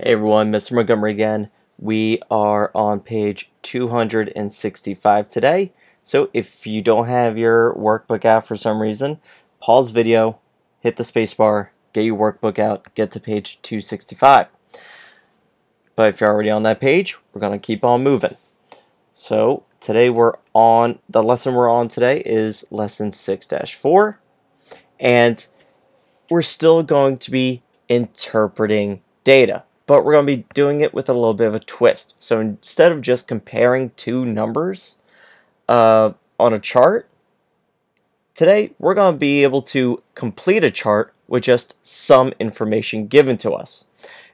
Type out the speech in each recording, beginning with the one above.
Hey everyone, Mr. Montgomery again. We are on page 265 today. So if you don't have your workbook out for some reason, pause video, hit the spacebar, get your workbook out, get to page 265. But if you're already on that page, we're going to keep on moving. So today we're on, the lesson we're on today is lesson 6-4. And we're still going to be interpreting data, but we're going to be doing it with a little bit of a twist. So instead of just comparing two numbers uh, on a chart, today we're going to be able to complete a chart with just some information given to us.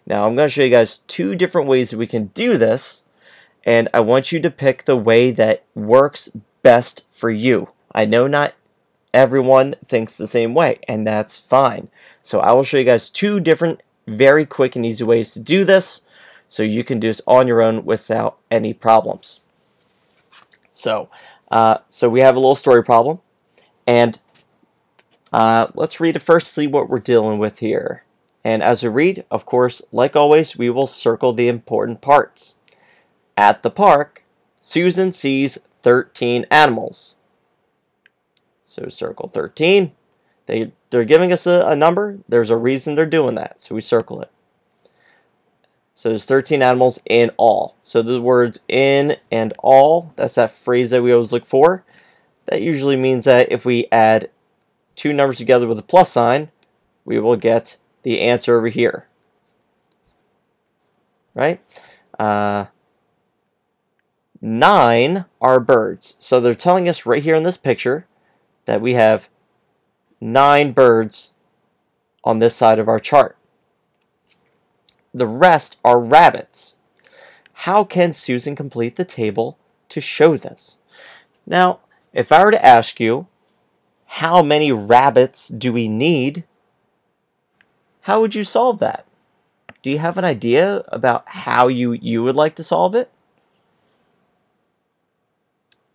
Now I'm going to show you guys two different ways that we can do this, and I want you to pick the way that works best for you. I know not everyone thinks the same way, and that's fine. So I will show you guys two different very quick and easy ways to do this so you can do this on your own without any problems. So, uh, so we have a little story problem, and uh, let's read it first, see what we're dealing with here. And as we read, of course, like always, we will circle the important parts. At the park, Susan sees 13 animals. So circle 13. They, they're giving us a, a number. There's a reason they're doing that. So we circle it. So there's 13 animals in all. So the words in and all, that's that phrase that we always look for. That usually means that if we add two numbers together with a plus sign, we will get the answer over here. Right? Uh, nine are birds. So they're telling us right here in this picture that we have nine birds on this side of our chart. The rest are rabbits. How can Susan complete the table to show this? Now, if I were to ask you, how many rabbits do we need? How would you solve that? Do you have an idea about how you, you would like to solve it?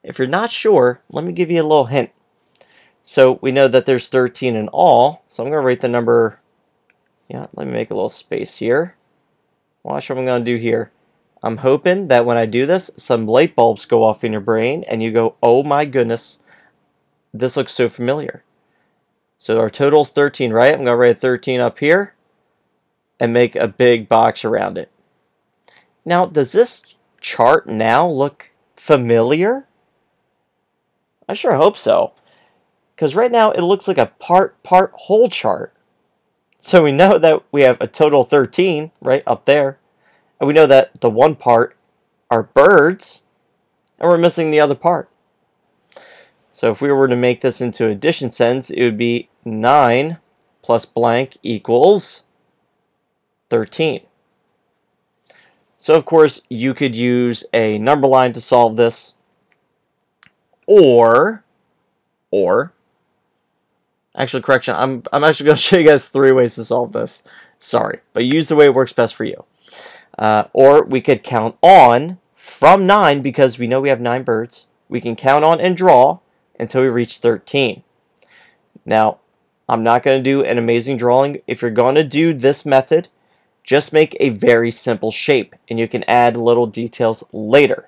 If you're not sure, let me give you a little hint. So we know that there's 13 in all. So I'm going to write the number. Yeah, let me make a little space here. Watch what I'm going to do here. I'm hoping that when I do this, some light bulbs go off in your brain and you go, oh my goodness, this looks so familiar. So our total is 13, right? I'm going to write 13 up here and make a big box around it. Now, does this chart now look familiar? I sure hope so. Because right now it looks like a part-part whole chart. So we know that we have a total 13 right up there. And we know that the one part are birds. And we're missing the other part. So if we were to make this into addition sentence, it would be 9 plus blank equals 13. So of course you could use a number line to solve this. Or, or Actually, correction. I'm, I'm actually going to show you guys three ways to solve this. Sorry. But use the way it works best for you. Uh, or we could count on from 9 because we know we have 9 birds. We can count on and draw until we reach 13. Now, I'm not going to do an amazing drawing. If you're going to do this method, just make a very simple shape and you can add little details later.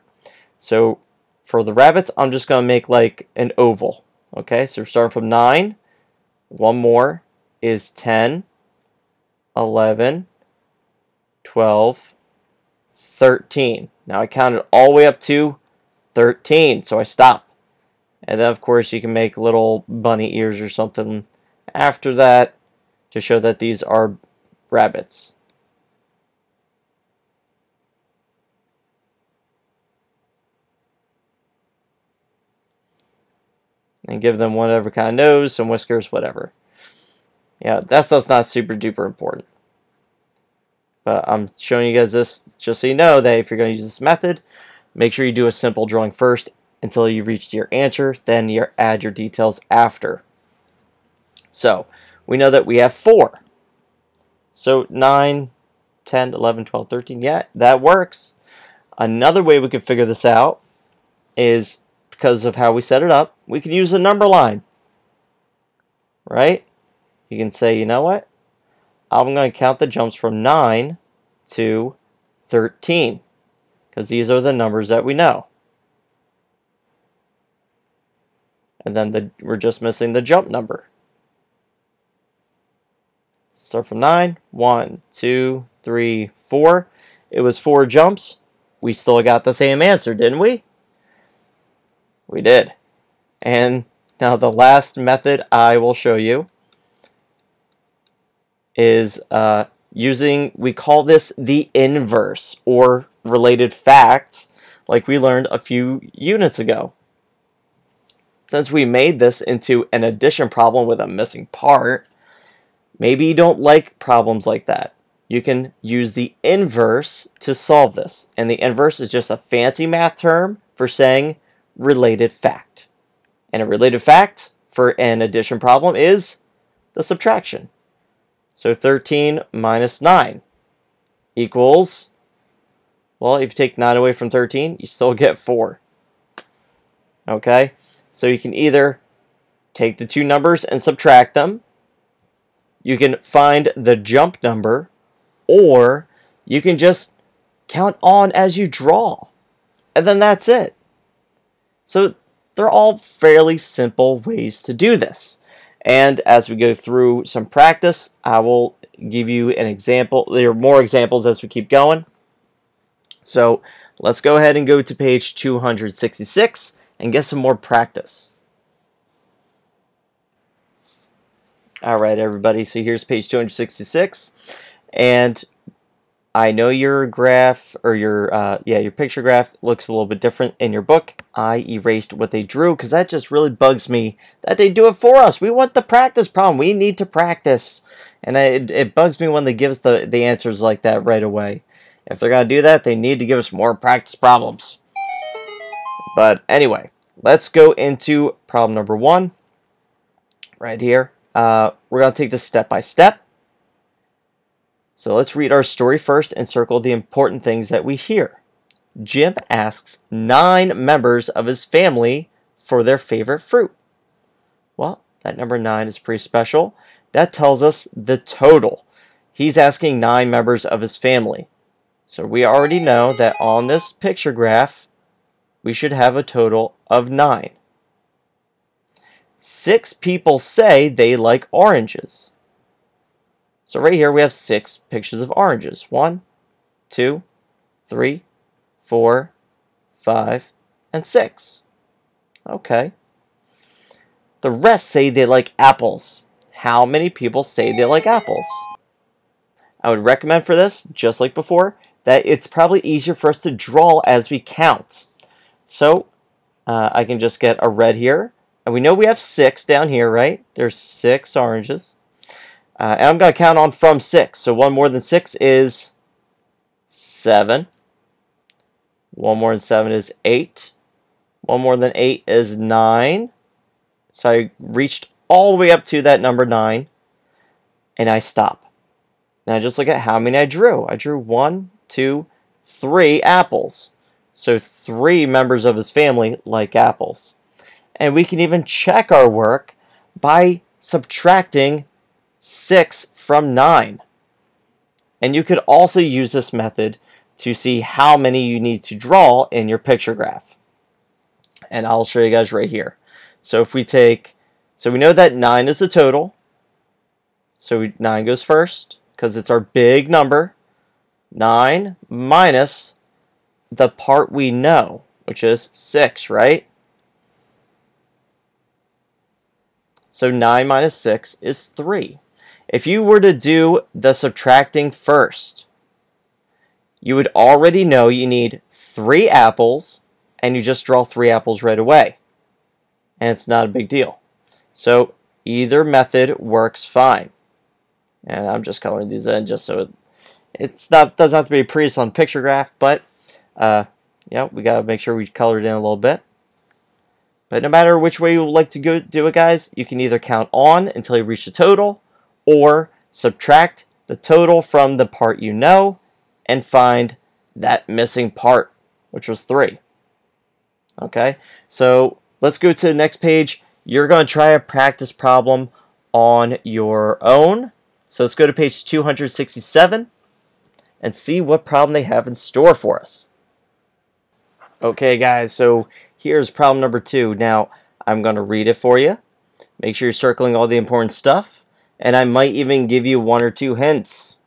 So for the rabbits, I'm just going to make like an oval. Okay, so we're starting from 9 one more is 10, 11, 12, 13. Now I counted all the way up to 13, so I stop. And then, of course, you can make little bunny ears or something after that to show that these are rabbits. And give them whatever kind of nose, some whiskers, whatever. Yeah, that stuff's not super duper important. But I'm showing you guys this just so you know that if you're going to use this method, make sure you do a simple drawing first until you've reached your answer, then you add your details after. So, we know that we have 4. So 9, 10, 11, 12, 13, yeah, that works. Another way we can figure this out is because of how we set it up, we can use a number line. Right? You can say, you know what? I'm going to count the jumps from 9 to 13 because these are the numbers that we know. And then the, we're just missing the jump number. Start from 9. 1, 2, 3, 4. It was 4 jumps. We still got the same answer, didn't we? We did. And now the last method I will show you is uh, using, we call this the inverse or related facts like we learned a few units ago. Since we made this into an addition problem with a missing part, maybe you don't like problems like that. You can use the inverse to solve this. And the inverse is just a fancy math term for saying related fact. And a related fact for an addition problem is the subtraction. So 13 minus 9 equals, well, if you take 9 away from 13, you still get 4. Okay? So you can either take the two numbers and subtract them. You can find the jump number. Or you can just count on as you draw. And then that's it. So they're all fairly simple ways to do this. And as we go through some practice, I will give you an example. There are more examples as we keep going. So let's go ahead and go to page 266 and get some more practice. All right, everybody. So here's page 266. And I know your graph or your uh, yeah your picture graph looks a little bit different in your book. I erased what they drew because that just really bugs me that they do it for us. We want the practice problem. We need to practice, and I, it, it bugs me when they give us the the answers like that right away. If they're gonna do that, they need to give us more practice problems. But anyway, let's go into problem number one. Right here, uh, we're gonna take this step by step. So let's read our story first and circle the important things that we hear. Jim asks nine members of his family for their favorite fruit. Well, that number nine is pretty special. That tells us the total. He's asking nine members of his family. So we already know that on this picture graph, we should have a total of nine. Six people say they like oranges. So right here we have six pictures of oranges. One, two, three, four, five, and six. Okay. The rest say they like apples. How many people say they like apples? I would recommend for this, just like before, that it's probably easier for us to draw as we count. So uh, I can just get a red here. And we know we have six down here, right? There's six oranges. Uh, and I'm going to count on from 6. So 1 more than 6 is 7. 1 more than 7 is 8. 1 more than 8 is 9. So I reached all the way up to that number 9. And I stop. Now just look at how many I drew. I drew one, two, three apples. So three members of his family like apples. And we can even check our work by subtracting 6 from 9. And you could also use this method to see how many you need to draw in your picture graph. And I'll show you guys right here. So if we take, so we know that 9 is the total. So 9 goes first because it's our big number. 9 minus the part we know, which is 6, right? So 9 minus 6 is 3. If you were to do the subtracting first, you would already know you need three apples, and you just draw three apples right away. And it's not a big deal. So either method works fine. And I'm just coloring these in just so it, it's not doesn't have to be a priest on picture graph, but uh, yeah, we gotta make sure we color it in a little bit. But no matter which way you like to go do it, guys, you can either count on until you reach the total, or subtract the total from the part you know and find that missing part, which was 3. Okay, so let's go to the next page. You're going to try a practice problem on your own. So let's go to page 267. and see what problem they have in store for us. Okay guys, so here's problem number two. Now, I'm going to read it for you. Make sure you're circling all the important stuff, and I might even give you one or two hints.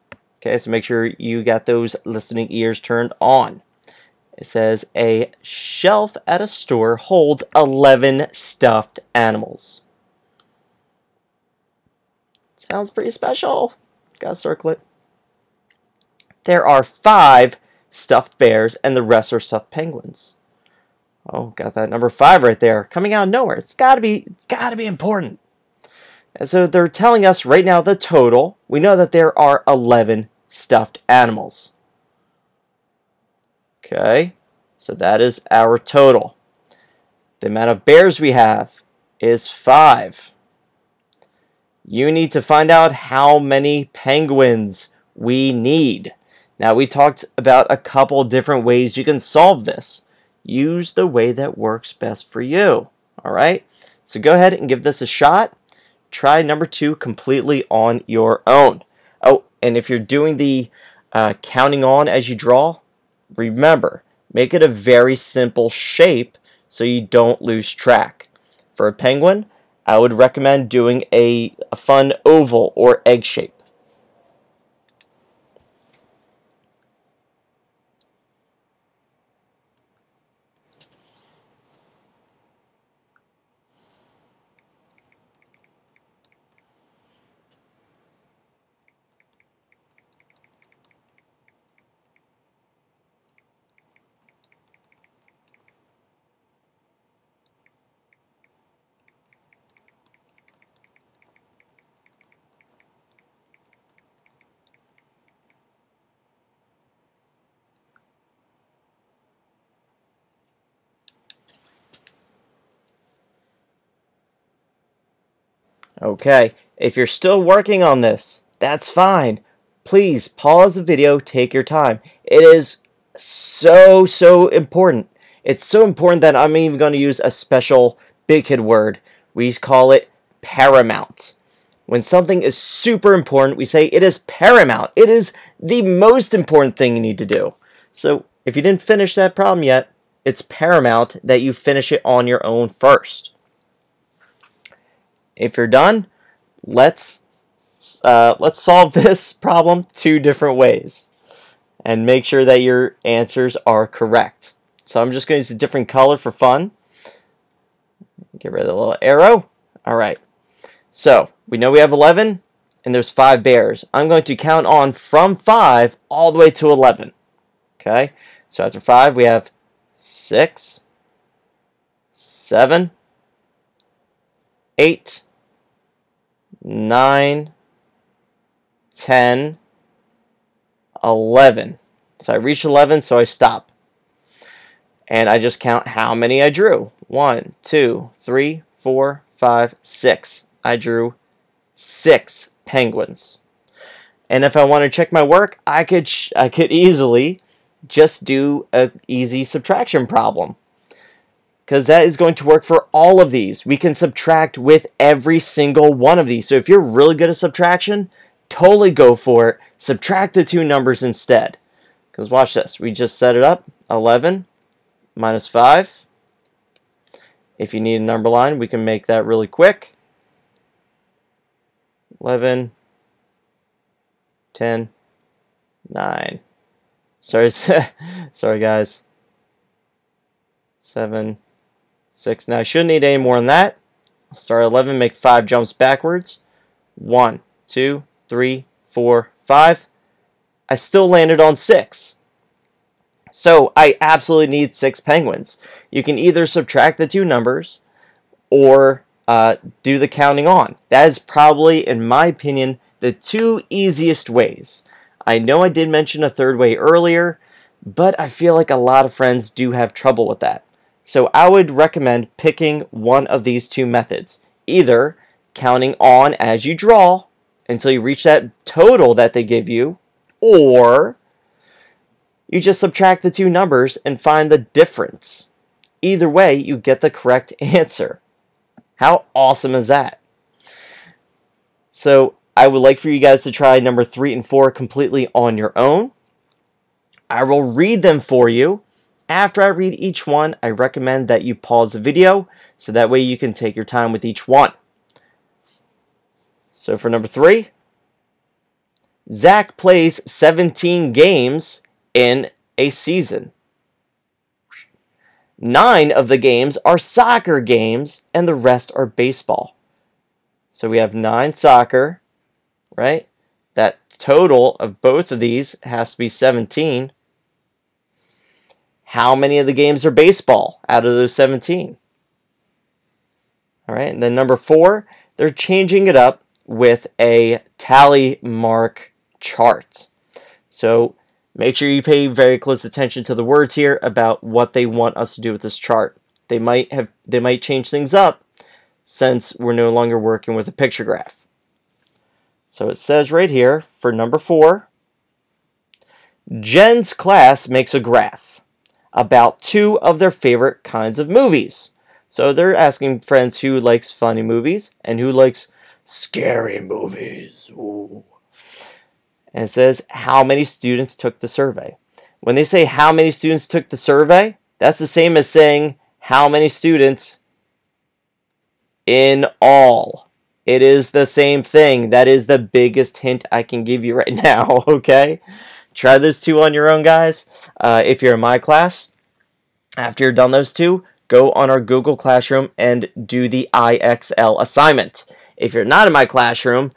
Okay, so make sure you got those listening ears turned on. It says a shelf at a store holds 11 stuffed animals. Sounds pretty special. Gotta circle it. There are five stuffed bears, and the rest are stuffed penguins. Oh, got that number five right there, coming out of nowhere. It's gotta be, it's gotta be important. And so they're telling us right now the total. We know that there are 11 stuffed animals. Okay, so that is our total. The amount of bears we have is five. You need to find out how many penguins we need. Now, we talked about a couple different ways you can solve this. Use the way that works best for you. All right, so go ahead and give this a shot. Try number two completely on your own. Oh, and if you're doing the uh, counting on as you draw, Remember, make it a very simple shape so you don't lose track. For a penguin, I would recommend doing a, a fun oval or egg shape. Okay, if you're still working on this, that's fine. Please pause the video, take your time. It is so, so important. It's so important that I'm even going to use a special big kid word. We call it paramount. When something is super important, we say it is paramount. It is the most important thing you need to do. So if you didn't finish that problem yet, it's paramount that you finish it on your own first. If you're done, let's uh, let's solve this problem two different ways and make sure that your answers are correct. So I'm just going to use a different color for fun. Get rid of the little arrow. All right. So we know we have 11 and there's five bears. I'm going to count on from 5 all the way to 11. Okay? So after 5 we have 6, 7, 8, 9, 10, 11. So I reach 11, so I stop. And I just count how many I drew. 1, 2, 3, 4, 5, 6. I drew 6 penguins. And if I want to check my work, I could I could easily just do a easy subtraction problem because that is going to work for all of these. We can subtract with every single one of these. So if you're really good at subtraction, totally go for it. Subtract the two numbers instead. Because watch this. We just set it up. 11 minus 5. If you need a number line, we can make that really quick. 11, 10, 9. Sorry, sorry guys. 7, six. Now I shouldn't need any more than that. Start 11, make five jumps backwards. One, two, three, four, five. I still landed on six. So I absolutely need six penguins. You can either subtract the two numbers or uh, do the counting on. That is probably, in my opinion, the two easiest ways. I know I did mention a third way earlier, but I feel like a lot of friends do have trouble with that. So I would recommend picking one of these two methods. Either counting on as you draw until you reach that total that they give you, or you just subtract the two numbers and find the difference. Either way, you get the correct answer. How awesome is that? So I would like for you guys to try number three and four completely on your own. I will read them for you. After I read each one, I recommend that you pause the video so that way you can take your time with each one. So for number three, Zach plays 17 games in a season. Nine of the games are soccer games, and the rest are baseball. So we have nine soccer, right? That total of both of these has to be 17. How many of the games are baseball out of those 17? All right, and then number four, they're changing it up with a tally mark chart. So make sure you pay very close attention to the words here about what they want us to do with this chart. They might have they might change things up since we're no longer working with a picture graph. So it says right here for number four, Jen's class makes a graph about two of their favorite kinds of movies. So they're asking friends who likes funny movies and who likes scary movies. Ooh. And it says how many students took the survey. When they say how many students took the survey, that's the same as saying how many students in all. It is the same thing. That is the biggest hint I can give you right now, okay? Try those two on your own, guys. Uh, if you're in my class, after you're done those two, go on our Google Classroom and do the IXL assignment. If you're not in my classroom,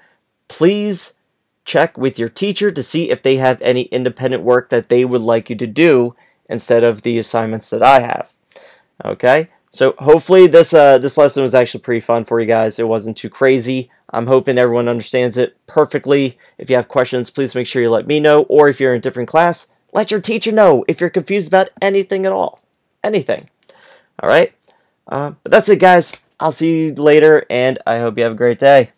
please check with your teacher to see if they have any independent work that they would like you to do instead of the assignments that I have. Okay? So hopefully this uh, this lesson was actually pretty fun for you guys. It wasn't too crazy. I'm hoping everyone understands it perfectly. If you have questions, please make sure you let me know. Or if you're in a different class, let your teacher know if you're confused about anything at all. Anything. All right? Uh, but that's it, guys. I'll see you later, and I hope you have a great day.